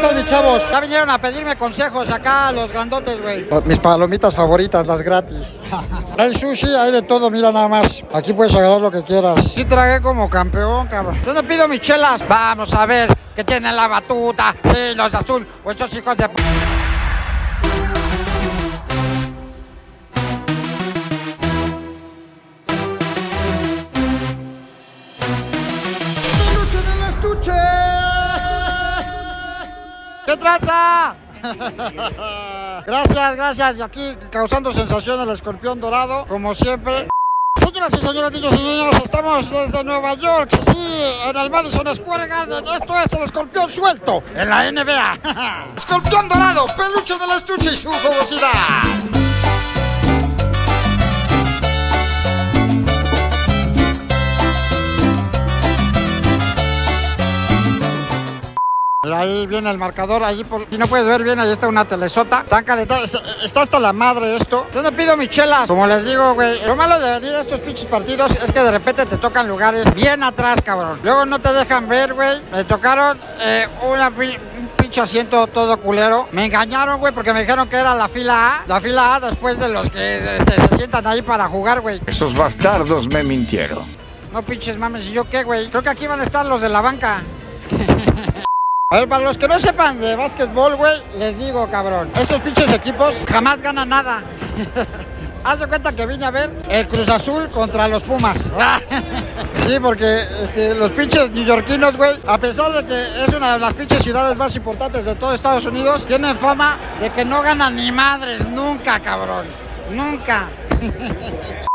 están mis chavos? Ya vinieron a pedirme consejos acá los grandotes, güey. Mis palomitas favoritas, las gratis. hay sushi, hay de todo, mira nada más. Aquí puedes agarrar lo que quieras. Sí tragué como campeón, cabrón. ¿Dónde pido mis chelas? Vamos a ver, que tienen la batuta. Sí, los de azul. O esos hijos de... ¿Qué traza? gracias, gracias. Y aquí causando sensación el escorpión dorado, como siempre. Señoras y señores, niños y niñas, estamos desde Nueva York, sí, en el Madison Square Garden. Esto es el escorpión suelto en la NBA. escorpión dorado, peluche del estuche y su jugosidad. Ahí viene el marcador, ahí por, si no puedes ver bien, ahí está una telesota. Tan calentada, está, hasta la madre esto. ¿Dónde pido mis chelas? Como les digo, güey, lo malo de venir a estos pinches partidos es que de repente te tocan lugares bien atrás, cabrón. Luego no te dejan ver, güey. Me tocaron eh, una pi- un pinche asiento todo culero. Me engañaron, güey, porque me dijeron que era la fila A. La fila A después de los que este, se sientan ahí para jugar, güey. Esos bastardos me mintieron. No pinches mames, ¿y yo qué, güey? Creo que aquí van a estar los de la banca. A ver, para los que no sepan de básquetbol, güey, les digo, cabrón, estos pinches equipos jamás ganan nada. Haz de cuenta que vine a ver el Cruz Azul contra los Pumas. sí, porque este, los pinches neoyorquinos, güey, a pesar de que es una de las pinches ciudades más importantes de todo Estados Unidos, tienen fama de que no ganan ni madres, nunca, cabrón. Nunca.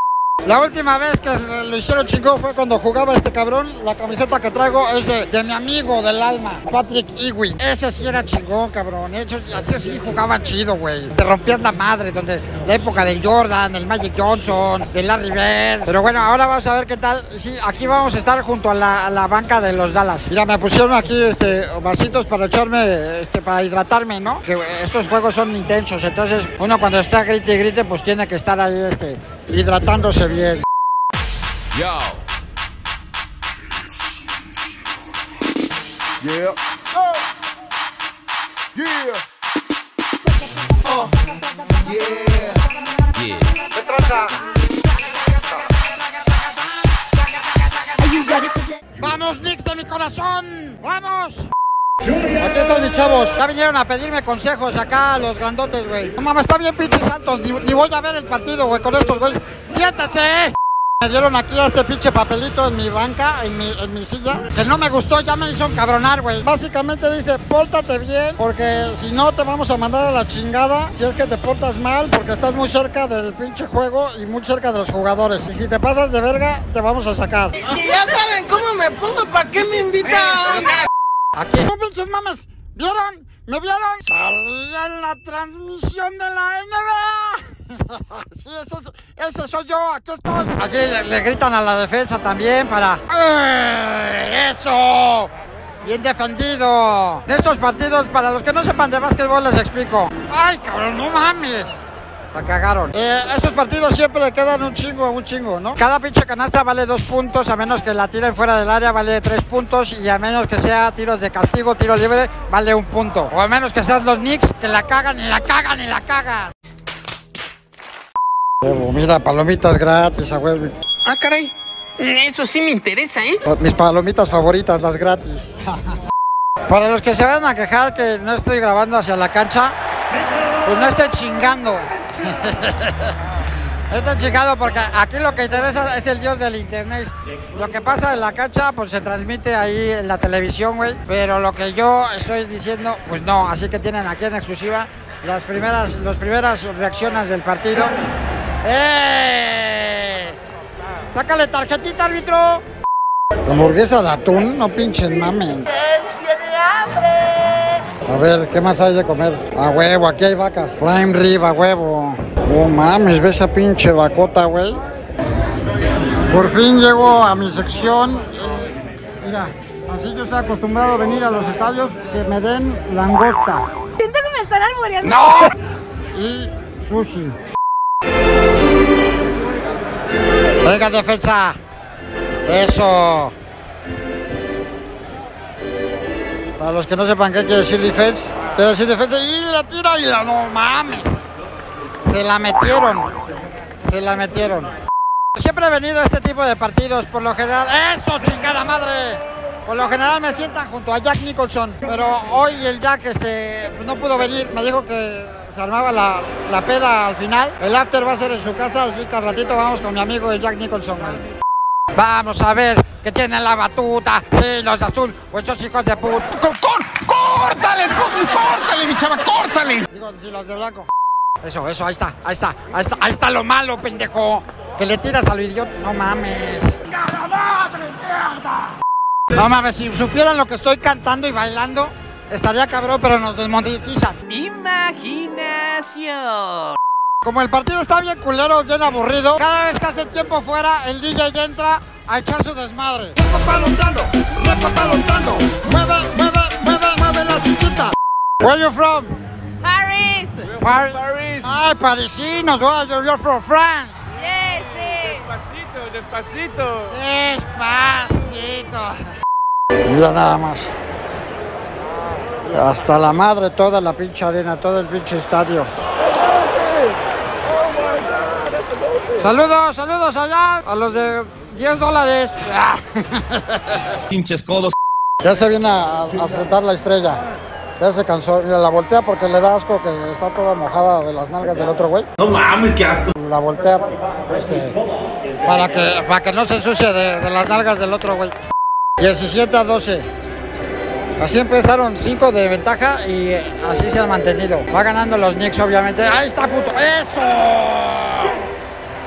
La última vez que lo hicieron chingón fue cuando jugaba este cabrón. La camiseta que traigo es de, de mi amigo del alma, Patrick Ewing. Ese sí era chingón, cabrón. Ese, ese sí jugaba chido, güey. Te rompías la madre, donde la época del Jordan, el Magic Johnson, del Larry Bird. Pero bueno, ahora vamos a ver qué tal. Sí, aquí vamos a estar junto a la, a la banca de los Dallas. Mira, me pusieron aquí este vasitos para echarme, este, para hidratarme, ¿no? Que estos juegos son intensos. Entonces, uno cuando está grite y grite, pues tiene que estar ahí, este, hidratándose bien. Yo. Yeah. Yeah. Yeah. ¿Qué traza? ¡Vamos, Knicks de mi corazón! ¡Vamos! Aquí están mis chavos. Ya vinieron a pedirme consejos acá los grandotes, güey. No mames, está bien pinches altos. Ni, voy a ver el partido, güey, con estos, güey. ¡Siéntate! Me dieron aquí este pinche papelito en mi banca, en mi, en mi silla, que no me gustó, ya me hizo cabronar, güey. Básicamente dice, pórtate bien, porque si no te vamos a mandar a la chingada, si es que te portas mal, porque estás muy cerca del pinche juego y muy cerca de los jugadores. Y si te pasas de verga, te vamos a sacar. Si ya saben cómo me pongo, ¿para qué me invitan? Aquí no pinches mames. ¿Vieron? ¿Me vieron? Salí en la transmisión de la NBA. sí, ese, ese soy yo, aquí estoy. Aquí le, gritan a la defensa también para... ¡Eh, ¡Eso! Bien defendido. En estos partidos, para los que no sepan de básquetbol, les explico. ¡Ay, cabrón, no mames! La cagaron. Eh, esos partidos siempre le quedan un chingo, un chingo, ¿no? Cada pinche canasta vale dos puntos, a menos que la tiren fuera del área vale tres puntos y a menos que sea tiros de castigo, tiro libre, vale un punto. O a menos que seas los Knicks, que la cagan y la cagan y la cagan. Mira, palomitas gratis, a huevo. Ah, caray. Eso sí me interesa, ¿eh? Mis palomitas favoritas, las gratis. Para los que se van a quejar que no estoy grabando hacia la cancha, pues no estoy chingando. Estoy chingando porque aquí lo que interesa es el dios del internet. Lo que pasa en la cancha, pues se transmite ahí en la televisión, güey. Pero lo que yo estoy diciendo, pues no. Así que tienen aquí en exclusiva las primeras, las primeras reacciones del partido. ¡Eh! ¡Sácale tarjetita, árbitro! Hamburguesa de atún, no pinchen mamen. A ver, ¿qué más hay de comer? A huevo, aquí hay vacas. Prime rib, a huevo. Oh mames, ve esa pinche vacota, güey. Por fin llego a mi sección. Mira, así yo estoy acostumbrado a venir a los estadios que me den langosta Siento que me están alboreando. ¡No! y sushi. Venga, defensa. Eso. Para los que no sepan qué quiere decir defense, quiere decir defensa y la tira y la no mames. Se la metieron. Se la metieron. Siempre he venido a este tipo de partidos, por lo general. ¡Eso, chingada madre! Por lo general me sientan junto a Jack Nicholson, pero hoy el Jack este, pues, no pudo venir. Me dijo que se armaba la, la peda al final. El after va a ser en su casa, así que al ratito vamos con mi amigo el Jack Nicholson. Vamos a ver que tienen la batuta. Sí, los de azul, pues esos hijos de puta. ¡Córtale, córtale, mi chava, córtale! Digo, sí, los de blanco. Eso, eso, ahí está, ahí está, ahí está, ahí está lo malo, pendejo. Que le tiras a lo idiota. No mames. No mames, si supieran lo que estoy cantando y bailando, estaría cabrón, pero nos desmonetizan. Imaginación. Como el partido está bien culero, bien aburrido, cada vez que hace tiempo fuera, el DJ entra a echar su desmadre. Repapalotando, repapalotando. Mueve, mueve, mueve, mueve la chiquita. Where you from? Paris. Paris. Ay, parisinos, where are you from France? Yes, sí. Despacito, despacito. Despacito. Mira nada más. Hasta la madre toda la pinche arena, todo el pinche estadio. Saludos, saludos allá a los de 10 dólares. Pinches codos. Ya se viene a, a sentar la estrella. Ya se cansó. Mira, la voltea porque le da asco que está toda mojada de las nalgas del otro güey. No mames, qué asco. La voltea este, para, que, para que no se ensucie de, de las nalgas del otro güey. 17 a 12. Así empezaron 5 de ventaja y eh, así se han mantenido. Va ganando los Knicks, obviamente. ¡Ahí está, puto! ¡Eso!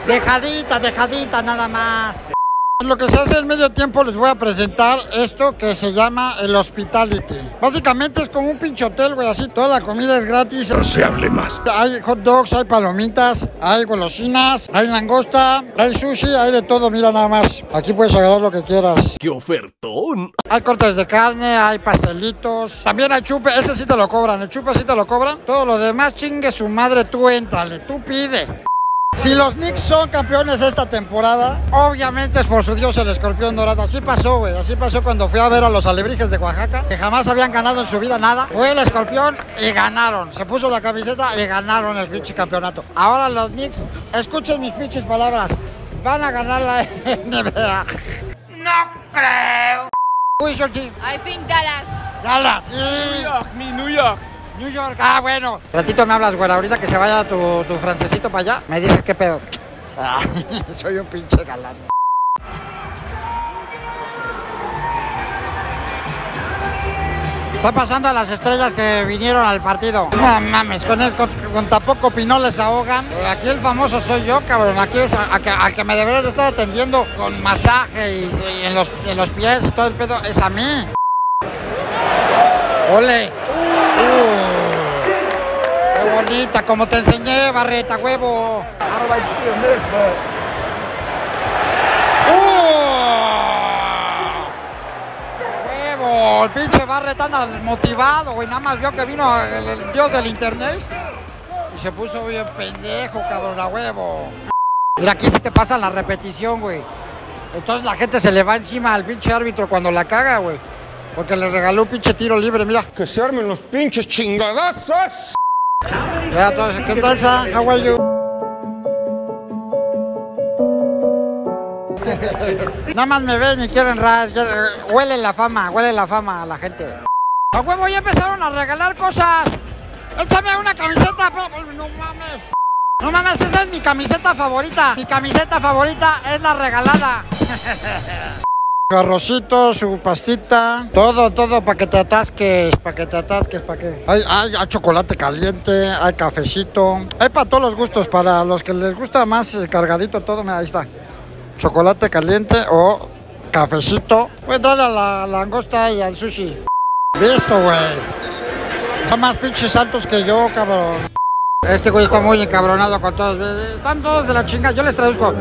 Dejadita, dejadita, nada más. En lo que se hace el medio tiempo les voy a presentar esto que se llama el hospitality. Básicamente es como un pinche hotel, güey, así toda la comida es gratis. No se hable más. Hay hot dogs, hay palomitas, hay golosinas, hay langosta, hay sushi, hay de todo, mira nada más. Aquí puedes agarrar lo que quieras. Qué ofertón. Hay cortes de carne, hay pastelitos. También hay chupe, ese sí te lo cobran, el chupe sí te lo cobran. Todo lo demás, chingue su madre, tú éntrale, tú pide. Si los Knicks son campeones esta temporada, obviamente es por su dios el escorpión dorado. Así pasó, güey. Así pasó cuando fui a ver a los alebrijes de Oaxaca, que jamás habían ganado en su vida nada. Fue el escorpión y ganaron. Se puso la camiseta y ganaron el pinche campeonato. Ahora los Knicks, escuchen mis pinches palabras, van a ganar la NBA. No creo. Who is your team? I think Dallas. Dallas, sí. New York, mi New York. New York, ah, bueno. Ratito me hablas, güey. Ahorita que se vaya tu, tu francesito para allá, me dices qué pedo. Ah, soy un pinche galán. Está pasando a las estrellas que vinieron al partido. No mames, con, el, con, con ahogan. Aquí el famoso soy yo, cabrón. Aquí es al que me deberías de estar atendiendo con masaje y, en, los, en los pies y todo el pedo. Es a mí. ¡Ole! Uh, ¡Qué bonita! Como te enseñé, Barreta, huevo. ¡Uh! ¡Huevo! El pinche Barreta anda motivado, güey. Nada más vio que vino el, el dios del internet. Y se puso bien pendejo, cabrón, a huevo. Mira, aquí sí te pasa la repetición, güey. Entonces la gente se le va encima al pinche árbitro cuando la caga, güey. Porque le regaló un pinche tiro libre, mira. Que se armen los pinches chingadazos. Ya, entonces, ¿qué tal? How are you? Nada más me ven y quieren ra... quieren- Huele la fama, huele la fama a la gente. A huevo, ya empezaron a regalar cosas. Échame una camiseta, pero... No mames. No mames, esa es mi camiseta favorita. Mi camiseta favorita es la regalada. Su arrocito, su pastita, todo, todo para que te atasques, para que te atasques, para que... Hay, hay, hay chocolate caliente, hay cafecito, hay para todos los gustos, para los que les gusta más cargadito todo, mira, ahí está. Chocolate caliente o cafecito. A entrarle a la langosta y al sushi. Listo, güey. Son más pinches altos que yo, cabrón. Este güey está muy encabronado con todos. Están todos de la chinga. Yo les traduzco.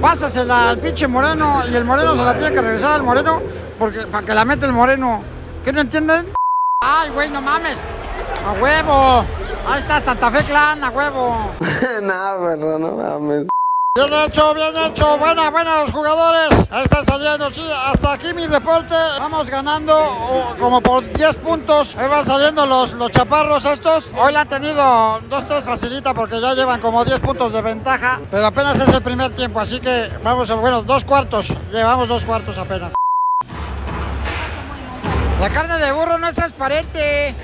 Pásasela al pinche moreno y el moreno se la tiene que regresar al moreno porque para que la mete el moreno. ¿Qué no entienden? Ay, güey, no mames. A huevo. Ahí está Santa Fe Clan, a huevo. no, perro, no mames. Bien hecho, bien hecho. Buena, buena los jugadores. Ahí están sí. Hasta aquí mi reporte. Vamos ganando como por 10 puntos. Ahí van saliendo los, los chaparros estos. Hoy la han tenido 2-3 facilita porque ya llevan como 10 puntos de ventaja. Pero apenas es el primer tiempo, así que vamos a, bueno, dos cuartos. Llevamos dos cuartos apenas. La carne de burro no es transparente.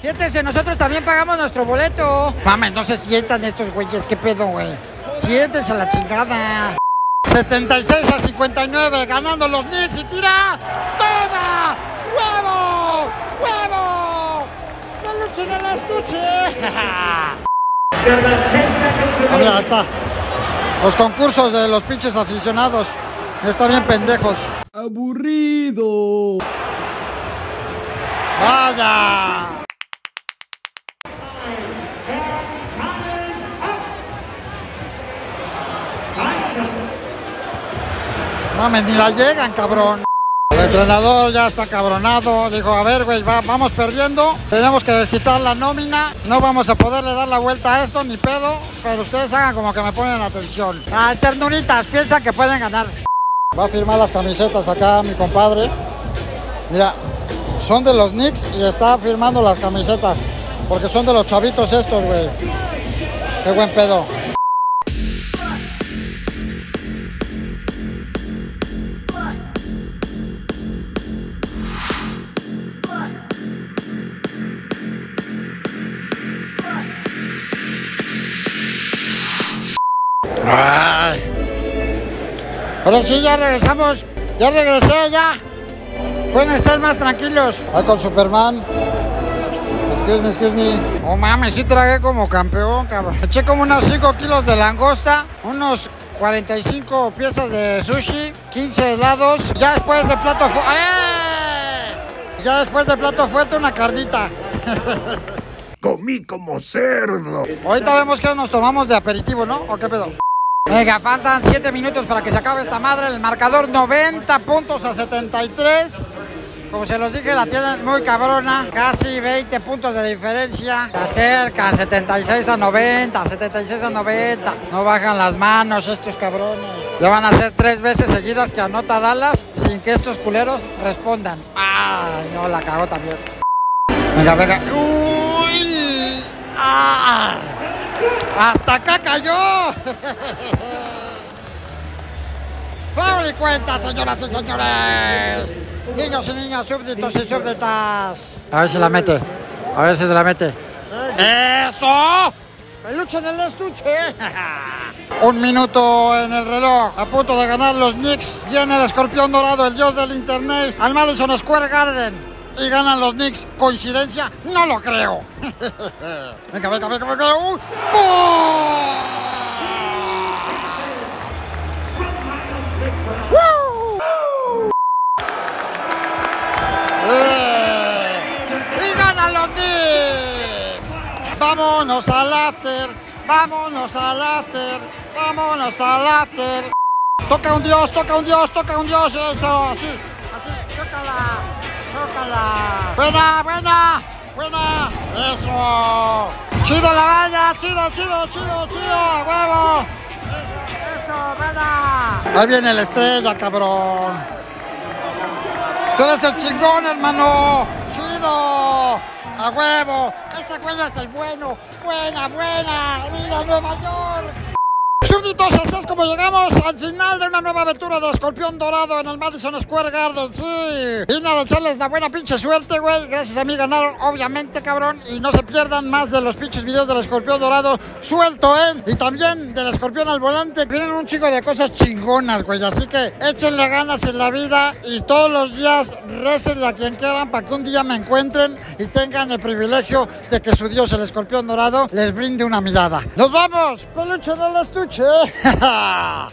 Siéntese, nosotros también pagamos nuestro boleto. Mames, no se sientan estos güeyes, qué pedo, güey. Siéntense a la chingada. 76 a 59, ganando los Knicks y tira. ¡Toma! ¡Huevo! ¡Huevo! ¡No luchen en el estuche! ah, mira, está. Los concursos de los pinches aficionados. Están bien pendejos. Aburrido. ¡Vaya! Mames, ni la llegan, cabrón. El entrenador ya está cabronado. Dijo, a ver, güey, va- vamos perdiendo. Tenemos que desquitar la nómina. No vamos a poderle dar la vuelta a esto, ni pedo. Pero ustedes hagan como que me ponen atención. Ah, ternuritas, piensan que pueden ganar. Va a firmar las camisetas acá mi compadre. Mira, son de los Knicks y está firmando las camisetas. Porque son de los chavitos estos, güey. Qué buen pedo. Ahora sí, ya regresamos. Ya regresé, ya. Pueden estar más tranquilos. Ahí con Superman. Excuse me, excuse me. Oh mames, sí tragué como campeón, cabrón. Eché como unos 5 kilos de langosta, unos 45 piezas de sushi, 15 helados. Ya después de plato fuerte. Ya después de plato fuerte, una carnita. Comí como cerdo. Ahorita vemos que nos tomamos de aperitivo, ¿no? ¿O qué pedo? Venga, faltan 7 minutos para que se acabe esta madre. El marcador 90 puntos a 73. Como se los dije, la tienen muy cabrona. Casi 20 puntos de diferencia. Se acerca 76 a 90, 76 a 90. No bajan las manos estos cabrones. Ya van a ser tres veces seguidas que anota Dallas sin que estos culeros respondan. Ay, no, la cagó también. Venga, venga. ¡Uy! ¡Ah! ¡Hasta acá cayó! ¡Foul y cuenta, señoras y señores! Niños y niñas, súbditos y súbditas. A ver si la mete. A ver si se la mete. ¡Eso! ¡Peluche en el estuche! Un minuto en el reloj. A punto de ganar los Knicks. Viene el escorpión dorado, el dios del internet, al Madison Square Garden. Y ganan los Knicks. ¿Coincidencia? No lo creo. venga, venga, venga, venga. ¡Oh! ¡Woo! ¡Eh! ¡Y ganan los Knicks! ¡Vámonos al after! ¡Vámonos al after! ¡Vámonos al after! ¡Toca un dios! ¡Toca un dios! ¡Toca un dios! ¡Eso! ¡Así! ¡Buena! ¡Buena! ¡Buena! ¡Eso! ¡Chido la banda! ¡Chido, chido, chido, chido! ¡A huevo! ¡Eso! ¡Buena! Ahí viene la estrella, cabrón. Tú eres el chingón, hermano. Chido. A huevo. Ese güey es el bueno. Buena, buena. Viva Nueva York. Así es como llegamos al final de una nueva aventura de Escorpión Dorado en el Madison Square Garden. Sí, vine a desearles la buena pinche suerte, güey. Gracias a mí ganaron, obviamente, cabrón. Y no se pierdan más de los pinches videos del Escorpión Dorado suelto, ¿eh? Y también del Escorpión al volante. Vienen un chico de cosas chingonas, güey. Así que échenle ganas en la vida y todos los días récenle a quien quieran para que un día me encuentren y tengan el privilegio de que su Dios, el Escorpión Dorado, les brinde una mirada. ¡Nos vamos! ¡Peluche en el estuche! Ha ha!